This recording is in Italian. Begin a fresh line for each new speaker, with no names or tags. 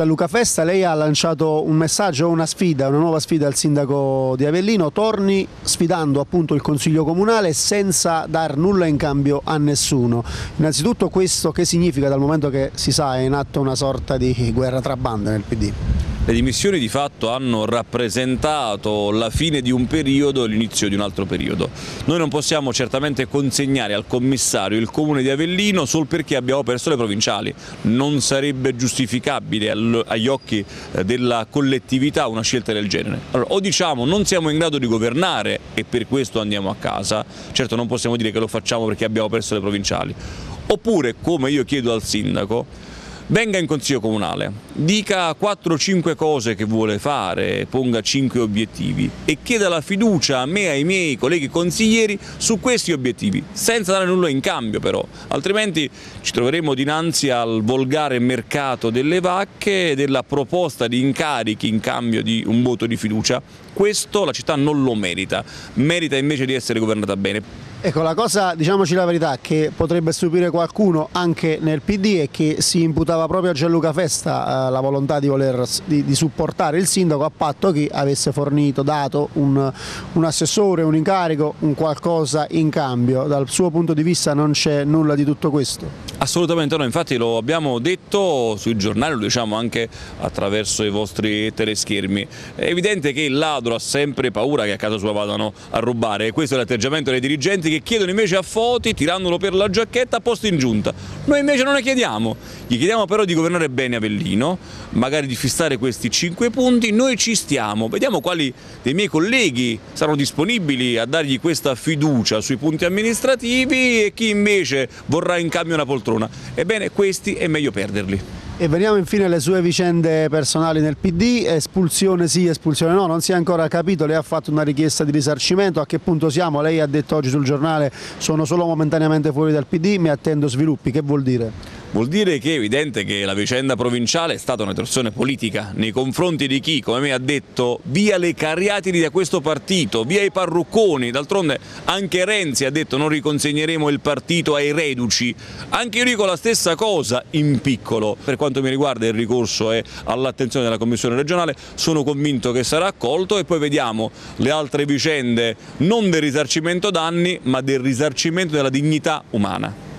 Gianluca Festa, lei ha lanciato un messaggio, una sfida, una nuova sfida al sindaco di Avellino, torni sfidando appunto il Consiglio Comunale senza dar nulla in cambio a nessuno. Innanzitutto questo che significa dal momento che si sa è in atto una sorta di guerra tra bande nel PD?
Le dimissioni di fatto hanno rappresentato la fine di un periodo e l'inizio di un altro periodo. Noi non possiamo certamente consegnare al commissario il comune di Avellino solo perché abbiamo perso le provinciali. Non sarebbe giustificabile agli occhi eh, della collettività una scelta del genere. Allora, o diciamo non siamo in grado di governare e per questo andiamo a casa, certo non possiamo dire che lo facciamo perché abbiamo perso le provinciali, oppure come io chiedo al sindaco venga in consiglio comunale, dica 4-5 cose che vuole fare, ponga 5 obiettivi e chieda la fiducia a me e ai miei colleghi consiglieri su questi obiettivi, senza dare nulla in cambio però, altrimenti ci troveremo dinanzi al volgare mercato delle vacche e della proposta di incarichi in cambio di un voto di fiducia. Questo la città non lo merita, merita invece di essere governata bene.
Ecco, la cosa, diciamoci la verità, che potrebbe stupire qualcuno anche nel PD è che si imputava proprio a Gianluca Festa eh, la volontà di, voler, di, di, supportare il sindaco a patto che avesse fornito, dato un, un, assessore, un incarico, un qualcosa in cambio. Dal suo punto di vista non c'è nulla di tutto questo?
Assolutamente no, infatti lo abbiamo detto sui giornali, lo diciamo anche attraverso i vostri teleschermi. È evidente che il ladro ha sempre paura che a casa sua vadano a rubare. E questo è l'atteggiamento dei dirigenti che chiedono invece a Foti, tirandolo per la giacchetta, posto in giunta. Noi invece non ne chiediamo, gli chiediamo però di governare bene Avellino, magari di fissare questi cinque punti, noi ci stiamo, vediamo quali dei miei colleghi saranno disponibili a dargli questa fiducia sui punti amministrativi e chi invece vorrà in cambio una poltrona poltrona. Ebbene questi è meglio perderli.
E veniamo infine alle sue vicende personali nel PD, espulsione sì, espulsione no, non si è ancora capito, lei ha fatto una richiesta di risarcimento, a che punto siamo? Lei ha detto oggi sul giornale sono solo momentaneamente fuori dal PD, mi attendo sviluppi, che vuol dire?
Vuol dire che è evidente che la vicenda provinciale è stata una torsione politica nei confronti di chi, come me ha detto, via le cariatidi da questo partito, via i parrucconi, d'altronde anche Renzi ha detto non riconsegneremo il partito ai reduci, anche io dico la stessa cosa in piccolo, per quanto mi riguarda il ricorso è all'attenzione della Commissione regionale, sono convinto che sarà accolto e poi vediamo le altre vicende non del risarcimento danni ma del risarcimento della dignità umana.